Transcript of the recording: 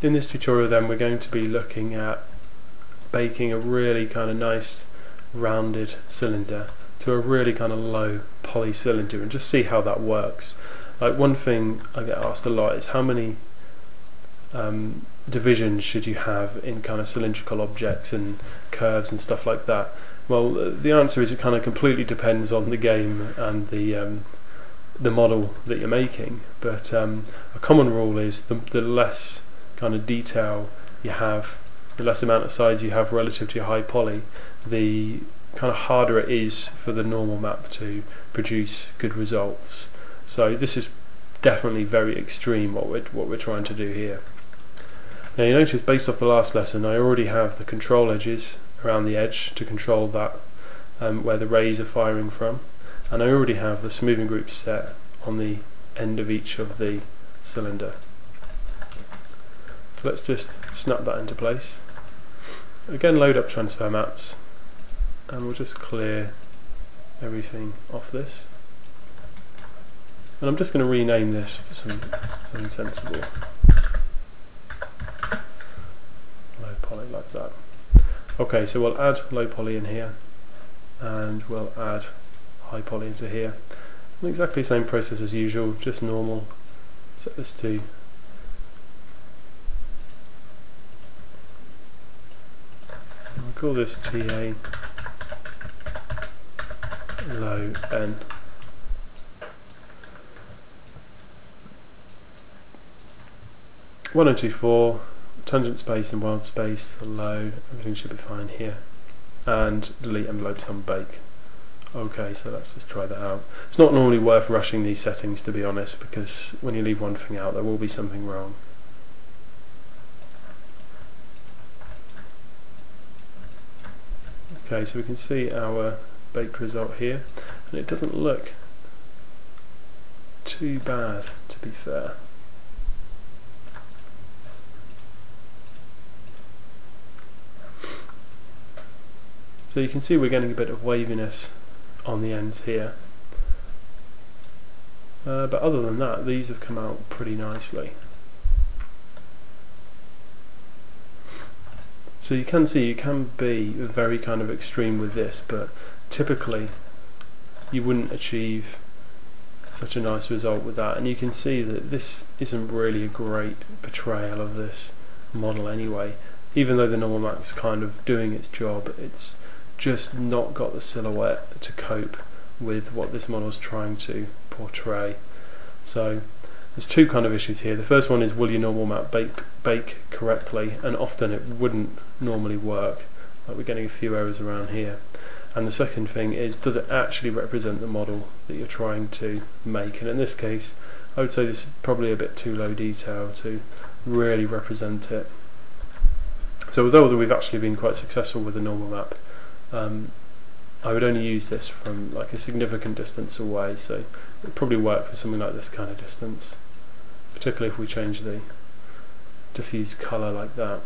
in this tutorial then we're going to be looking at baking a really kind of nice rounded cylinder to a really kind of low poly cylinder and just see how that works. Like one thing I get asked a lot is how many um, divisions should you have in kind of cylindrical objects and curves and stuff like that? Well, the answer is it kind of completely depends on the game and the um, the model that you're making. But um, a common rule is the, the less kind of detail you have, the less amount of sides you have relative to your high poly, the kind of harder it is for the normal map to produce good results. So this is definitely very extreme what we're, what we're trying to do here. Now you notice based off the last lesson I already have the control edges around the edge to control that um, where the rays are firing from and I already have the smoothing group set on the end of each of the cylinder. So let's just snap that into place. Again load up transfer maps and we'll just clear everything off this. And I'm just going to rename this for some, something sensible. Low poly like that. Okay, so we'll add low poly in here and we'll add high poly into here. And exactly the same process as usual, just normal. Set this to call this TA low N. One and two four, tangent space and world space, the low, everything should be fine here. And delete envelopes on bake. Okay, so let's just try that out. It's not normally worth rushing these settings to be honest, because when you leave one thing out there will be something wrong. Okay, so we can see our baked result here, and it doesn't look too bad to be fair. So you can see we're getting a bit of waviness on the ends here. Uh, but other than that, these have come out pretty nicely. So you can see you can be very kind of extreme with this, but typically you wouldn't achieve such a nice result with that. And you can see that this isn't really a great portrayal of this model anyway. Even though the normal map's kind of doing its job, it's just not got the silhouette to cope with what this model is trying to portray. So there's two kind of issues here. The first one is will your normal map bake, bake correctly and often it wouldn't normally work. Like we're getting a few errors around here. And the second thing is does it actually represent the model that you're trying to make and in this case I would say this is probably a bit too low detail to really represent it. So although we've actually been quite successful with the normal map um, I would only use this from like a significant distance away so it would probably work for something like this kind of distance particularly if we change the diffuse colour like that